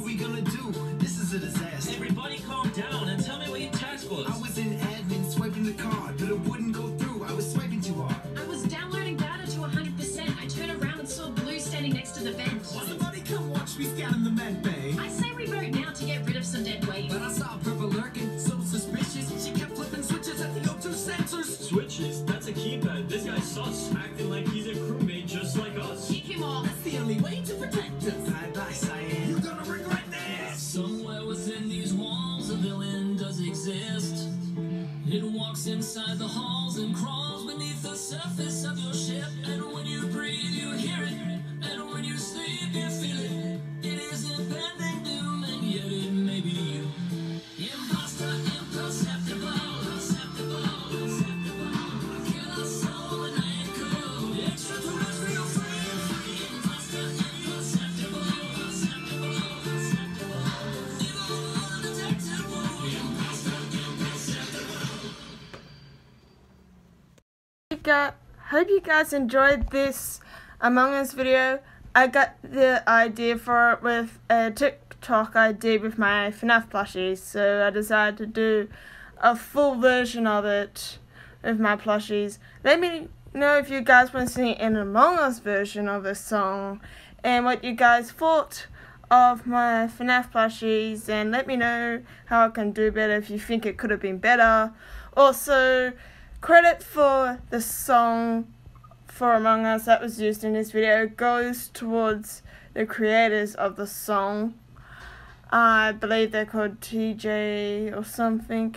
we gonna do? This is a disaster. Everybody calm down and tell me what your task was. I was in admin swiping the card, but it wouldn't go through. I was swiping too hard. I was downloading data to 100%. I turned around and saw Blue standing next to the vent. Somebody come watch me scanning the med bay. I say we vote now to get rid of some dead weight. But I saw Purple lurking, so suspicious. She kept flipping switches at the O2 sensors. Switches? That's a keypad. This guy's sus, acting like he's a crewmate just like us. Kick him off. That's the only way to protect walks inside the halls and crawls beneath the surface of your ship. Guys, hope you guys enjoyed this Among Us video. I got the idea for it with a TikTok I did with my FNAF plushies, so I decided to do a full version of it with my plushies. Let me know if you guys want to see an Among Us version of this song and what you guys thought of my FNAF plushies and let me know how I can do better if you think it could have been better. Also, credit for the song for Among Us that was used in this video goes towards the creators of the song. I believe they're called TJ or something.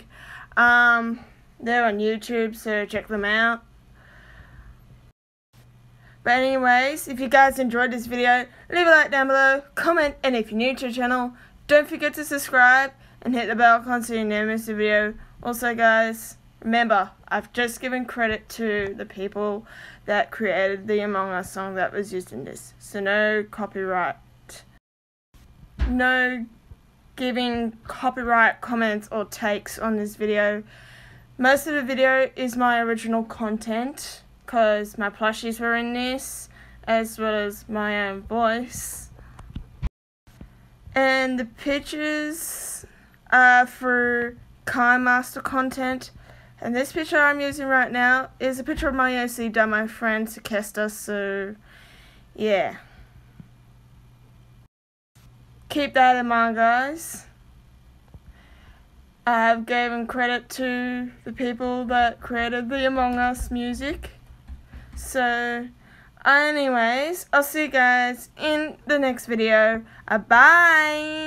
Um, they're on YouTube, so check them out. But anyways, if you guys enjoyed this video, leave a like down below, comment, and if you're new to the channel, don't forget to subscribe and hit the bell icon so you never miss a video. Also guys, remember, I've just given credit to the people that created the Among Us song that was used in this. So no copyright. No giving copyright comments or takes on this video. Most of the video is my original content because my plushies were in this as well as my own voice. And the pictures are for KineMaster content. And this picture I'm using right now is a picture of my OC done my friend Sakesta, so yeah. Keep that in mind guys. I have given credit to the people that created the Among Us music. So, anyways, I'll see you guys in the next video. Uh, bye!